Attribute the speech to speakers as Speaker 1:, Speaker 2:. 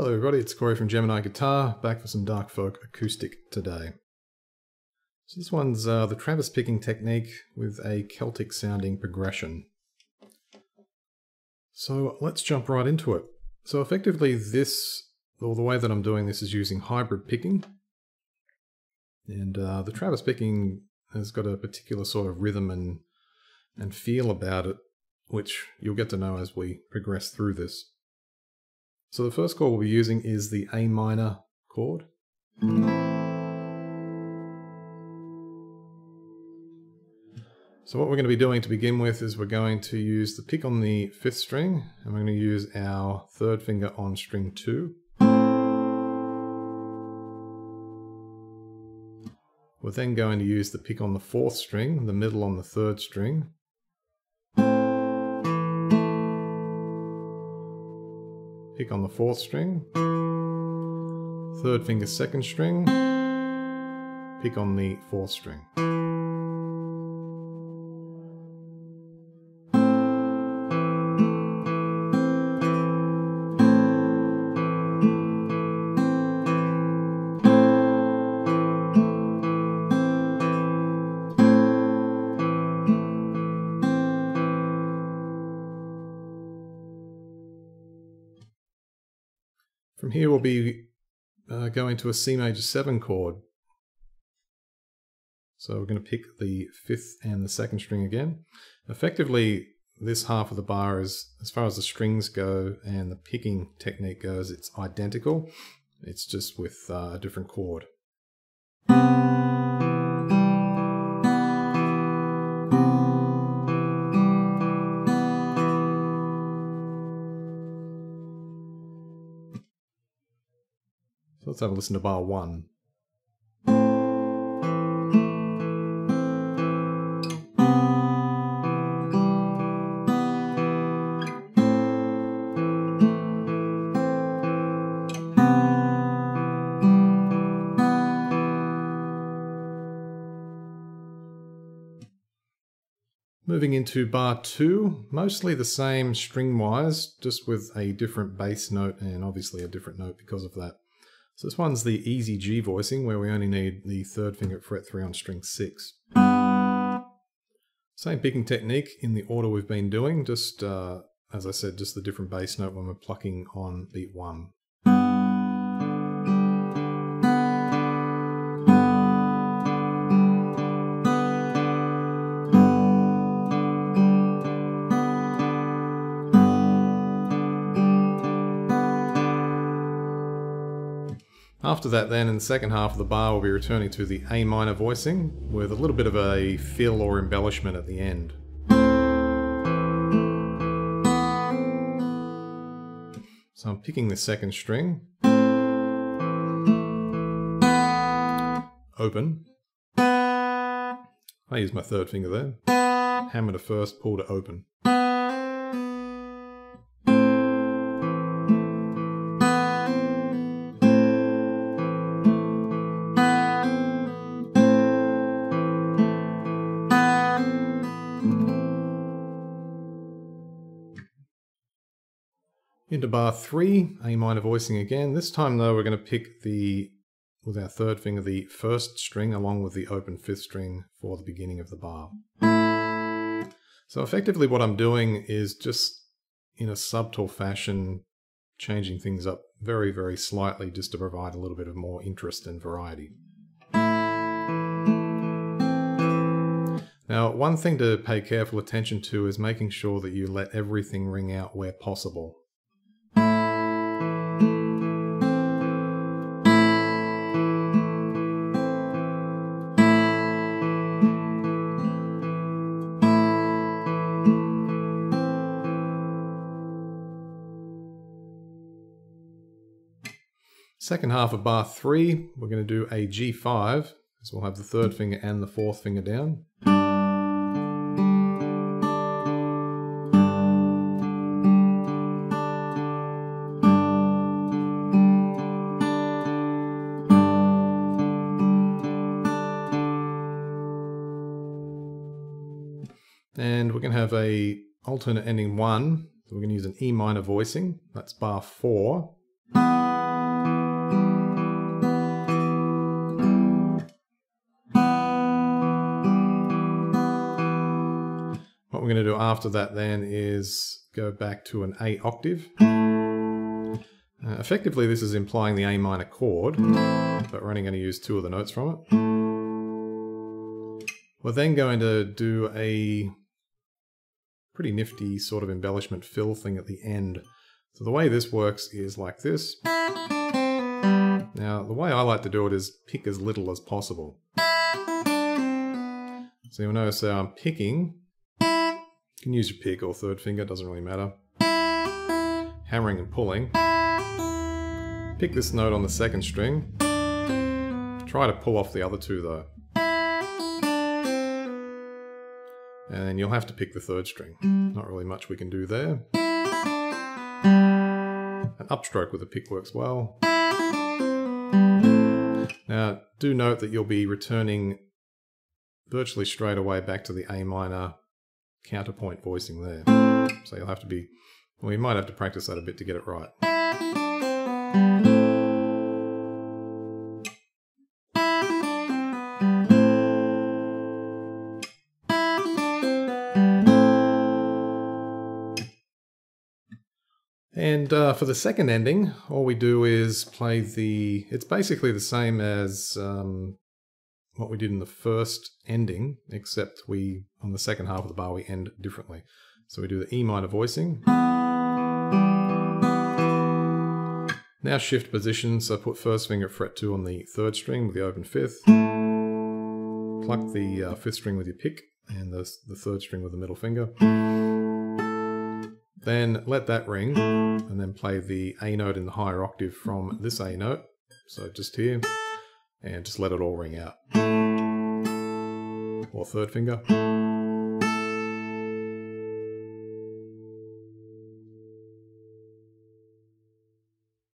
Speaker 1: Hello everybody, it's Corey from Gemini Guitar, back for some Dark Folk acoustic today. So this one's uh, the Travis picking technique with a Celtic sounding progression. So let's jump right into it. So effectively this, or the way that I'm doing this is using hybrid picking. And uh, the Travis picking has got a particular sort of rhythm and, and feel about it, which you'll get to know as we progress through this. So the first chord we'll be using is the A minor chord. So what we're going to be doing to begin with is we're going to use the pick on the fifth string and we're going to use our third finger on string two. We're then going to use the pick on the fourth string, the middle on the third string. Pick on the fourth string, third finger second string, pick on the fourth string. From here we'll be uh, going to a C major 7 chord. So we're going to pick the fifth and the second string again. Effectively, this half of the bar is, as far as the strings go and the picking technique goes, it's identical. It's just with uh, a different chord. Let's have a listen to bar one. Moving into bar two, mostly the same string wise, just with a different bass note and obviously a different note because of that. So this one's the easy G voicing where we only need the third finger at fret 3 on string 6. Same picking technique in the order we've been doing, just uh, as I said, just the different bass note when we're plucking on beat 1. After that then, in the second half of the bar, we'll be returning to the A minor voicing with a little bit of a fill or embellishment at the end. So I'm picking the second string, open, I use my third finger there, hammer to first, pull to open. Into bar three, A minor voicing again. This time though, we're going to pick the, with our third finger, the first string along with the open fifth string for the beginning of the bar. So effectively what I'm doing is just in a subtle fashion, changing things up very, very slightly just to provide a little bit of more interest and variety. Now, one thing to pay careful attention to is making sure that you let everything ring out where possible. Second half of bar three, we're going to do a G5, so we'll have the third finger and the fourth finger down. And we're going to have a alternate ending one. So we're going to use an E minor voicing. That's bar four. We're going to do after that then is go back to an A octave. Uh, effectively this is implying the A minor chord, but we're only going to use two of the notes from it. We're then going to do a pretty nifty sort of embellishment fill thing at the end. So the way this works is like this. Now, the way I like to do it is pick as little as possible. So you'll notice that I'm picking. You can use your pick or third finger, doesn't really matter. Hammering and pulling. Pick this note on the second string. Try to pull off the other two though. And you'll have to pick the third string. Not really much we can do there. An upstroke with a pick works well. Now, do note that you'll be returning virtually straight away back to the A minor counterpoint voicing there. So you'll have to be, well, you might have to practice that a bit to get it right. And uh, for the second ending, all we do is play the. It's basically the same as um, what we did in the first ending, except we, on the second half of the bar, we end differently. So we do the E minor voicing. Now shift position, so put first finger fret 2 on the third string with the open fifth. Pluck the uh, fifth string with your pick and the, the third string with the middle finger. Then let that ring and then play the A note in the higher octave from this A note. So just here and just let it all ring out. Or third finger.